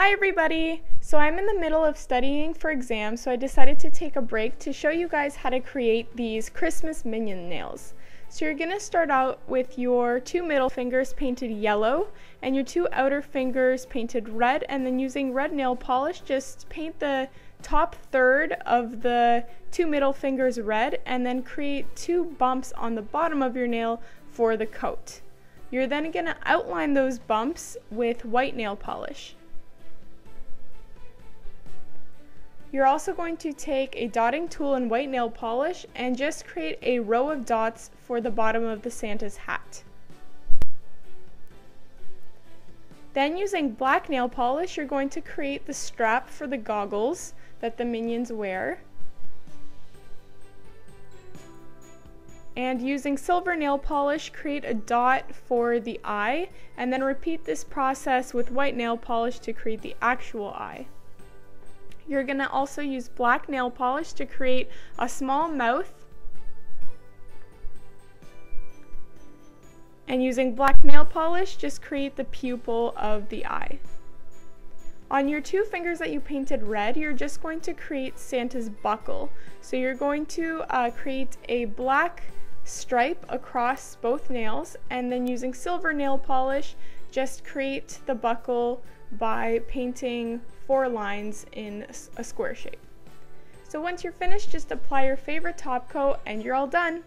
Hi everybody! So I'm in the middle of studying for exams, so I decided to take a break to show you guys how to create these Christmas minion nails. So you're going to start out with your two middle fingers painted yellow and your two outer fingers painted red and then using red nail polish just paint the top third of the two middle fingers red and then create two bumps on the bottom of your nail for the coat. You're then going to outline those bumps with white nail polish. You're also going to take a dotting tool and white nail polish and just create a row of dots for the bottom of the Santa's hat. Then using black nail polish, you're going to create the strap for the goggles that the minions wear. And using silver nail polish, create a dot for the eye, and then repeat this process with white nail polish to create the actual eye. You're going to also use black nail polish to create a small mouth. And using black nail polish, just create the pupil of the eye. On your two fingers that you painted red, you're just going to create Santa's buckle. So you're going to uh, create a black stripe across both nails and then using silver nail polish, just create the buckle by painting four lines in a square shape. So once you're finished, just apply your favorite top coat and you're all done.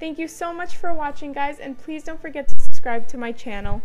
Thank you so much for watching guys and please don't forget to subscribe to my channel.